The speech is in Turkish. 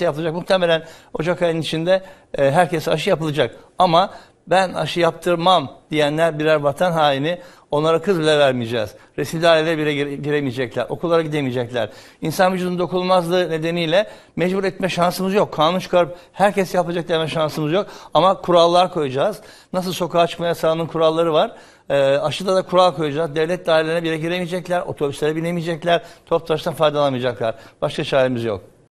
Şey yapılacak. Muhtemelen Ocak ayının içinde e, herkese aşı yapılacak. Ama ben aşı yaptırmam diyenler birer vatan haini. Onlara kız bile vermeyeceğiz. Resimli ailelere bile gire- giremeyecekler. Okullara gidemeyecekler. İnsan vücudunun dokunulmazlığı nedeniyle mecbur etme şansımız yok. Kanun çıkarıp herkes yapacak deme şansımız yok. Ama kurallar koyacağız. Nasıl sokağa çıkma yasağının kuralları var. E, aşıda da kural koyacağız. Devlet dairelerine bile giremeyecekler. Otobüslere binemeyecekler. Top taştan faydalanamayacaklar. Başka çaremiz yok.